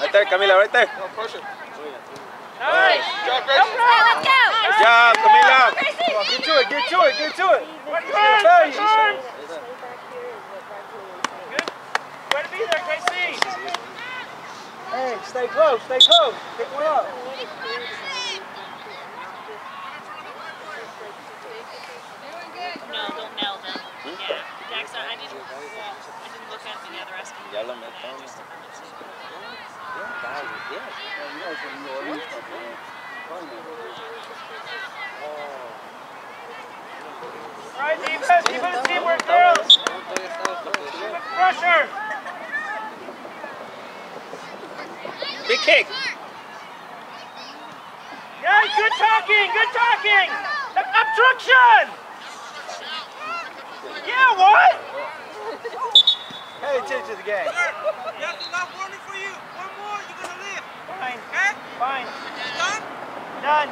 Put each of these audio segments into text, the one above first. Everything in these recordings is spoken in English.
Right there, Camila, right there. No pressure. Nice. Good Job, Hey, let's go. Good job, Camila. Come on, get to it, get to it, get to it. One Good turn, turn. one. Good. Way to be there, KC. Hey, stay close, stay close. Pick one up. No, don't nail them. Yeah. Jackson, I didn't, well, I didn't look at the other rest. Ya lo metemos. All right, defense, defense, teamwork, girls. Keep pressure. Big kick. Yeah, good talking, good talking. Obstruction. Yeah, what? Pay attention to the game. That's enough warning for you. One more, you're gonna live. Fine, Okay? fine. Done? Done.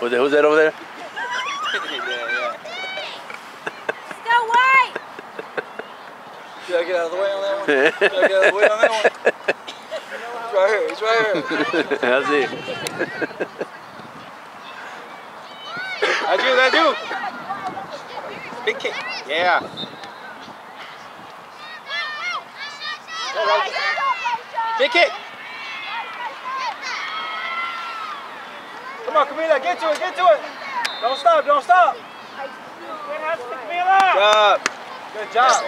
Who's that, who's that over there? yeah, yeah. Still white. You gotta get out of the way on that one. You gotta get out of the way on that one. He's right here, he's right here. That's it. That's you, that's you. Big kick. Yeah. Big kick. Come on, Camila, get to it, get to it. Don't stop, don't stop. Good. Job. Good job.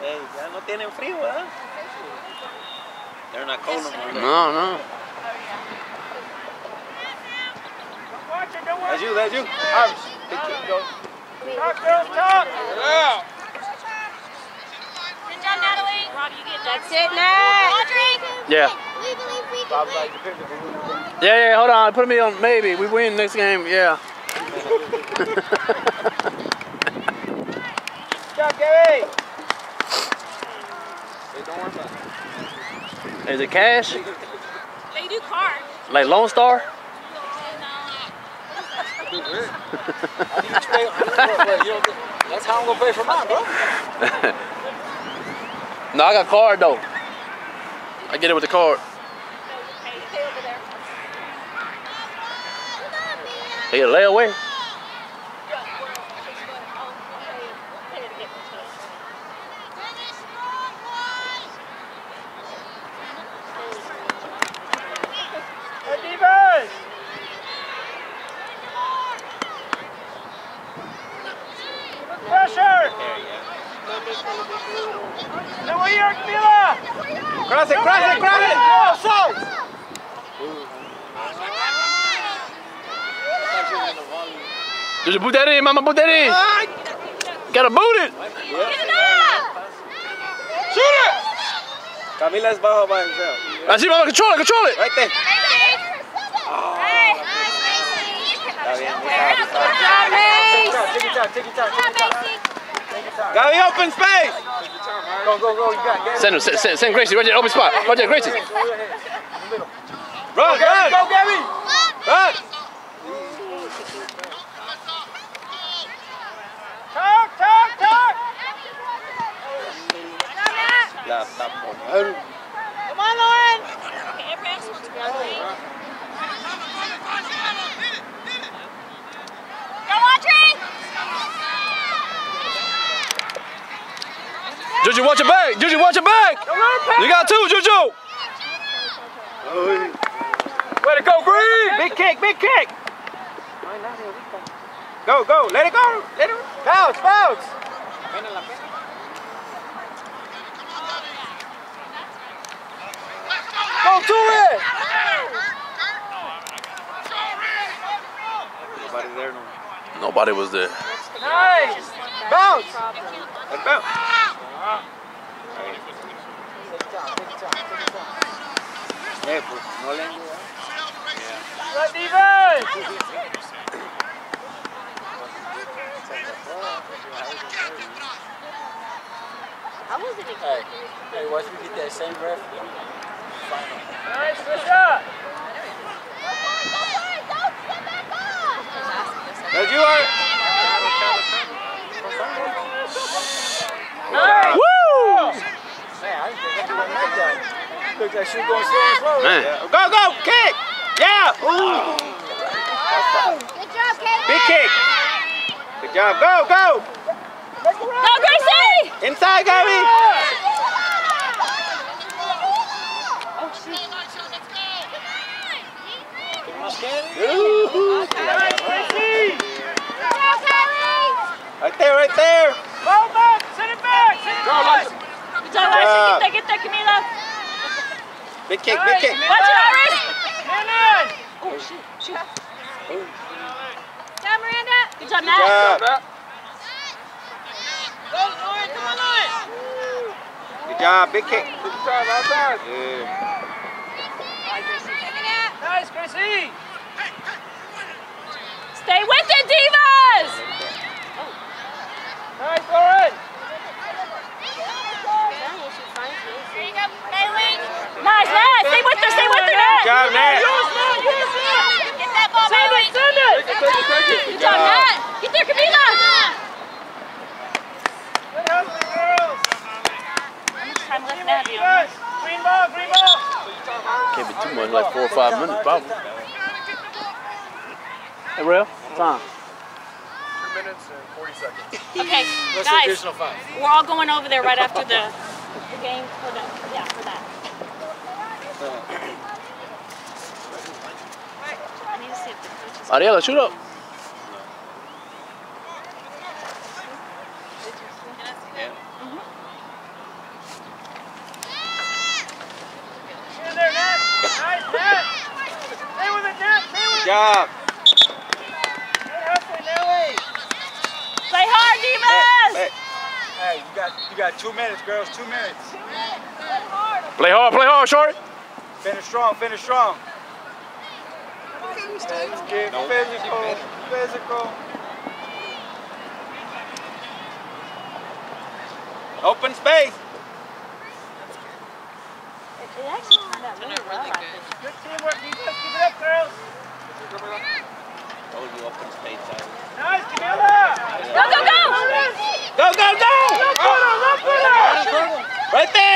Hey, ya no tienen frío, ¿verdad? They're not cold no more. No, no. Don't watch it, don't watch That's it. you, that's you. Arms. Big kick, go. Talk, girls, talk. Yeah. Good job, Natalie. Rob, you get That's it, Nat. Audrey. Yeah. Bob's like, depends if we win. Yeah, yeah, hold on. Put me on maybe. We win next game. Yeah. Good job, Gary. Hey, don't worry about it. Is it cash? They do cards. Like Lone Star? Dude, really? I need to pay. I need to pay. You don't that's how I'm gonna pay for mine, bro. No, I got card though. I get it with the card. Hey, layaway. Hey, defense. Good pressure. Now where you are, Camila. Cross it, cross it, cross it. Go, sides. Did you put that in, mama? Put that in. Gotta boot it. Shoot it. Camila es bajo by himself. I see, mama. Control it, control it. Right there. Hey. Está bien, Good job, Mace. Take your time, take your time, take your time. Take your time. Open space. Go, go, go. You got it. Send him, send, send, send Gracie right there, open spot. Right there, Gracie. Go ahead. In the middle. Run, run. Go, Gabby. Run. Talk, talk, talk. La taponaron. Come on, Lauren. Okay, everybody else wants to go green. Go, Audrey. Juju, watch your back. Juju, watch your back. You got two, Juju. Way to go, Green. Big kick, big kick. Go, go. Let it go. Let it Bounce, bounce. Go to it. Nobody there no. Nobody was there. Nice. Bounce. Bounce. Yeah, pues no le han How was it? Hey, hey, watch me get that same ref. Final. Nice, good shot! Did you are? Nice! With that shit going slow and slow. Man. Yeah. Go, go, kick! Yeah! Ooh. Good job, Caleb. Big kick! Good job. Go, go! Go, Gracie! Inside, Gabby! Ooh. Gracie! Right there, right there! Ball back! Send it back! Send it back! Good job, Iris. Get there, get there, Camila. Big kick, big kick. Watch it, Iris. Man in! Oh, shoot, shoot. Go, Miranda. Good job, Matt. Good Matt. job. Go, Lloyd! Come on, Lloyd! Good job, big kick. Outside, outside. Good. Nice, Gracie! Stay with it, Divas. Oh. Nice, Lauren! Nice, Nat. Stay with her, stay with her, Good Nat. job, Nat. Get that ball, Send it, send it! Take it, take it, take it. Good job, Nat. Get there, Camila. Good hustle, girls! Time left to have you. Green ball, green ball! Can't be too much, like four or five minutes, probably. Hey, real? Time. Two minutes and 40 seconds. Okay, guys, five. we're all going over there right after the, the game for the, yeah, for that. Uh, I need to see if the coaches. Ariela, shoot up. Yeah. In there, Nat! Nice, Nat! Stay with it, Nat! Stay with Good it! job. Good hustle, Nelly! Play hard, Divas. Hey, Hey, you got you got two minutes, girls. Two minutes. Play hard, play hard, short. Finish strong. Finish strong. Get No. physical. Physical. Open space. It actually turned out really well. I think. Good teamwork, defense. Keep it up, girls! Told you open space. Nice, Camila! Go, go, go! Go, go, go! Look for her, look! Right there! Yeah!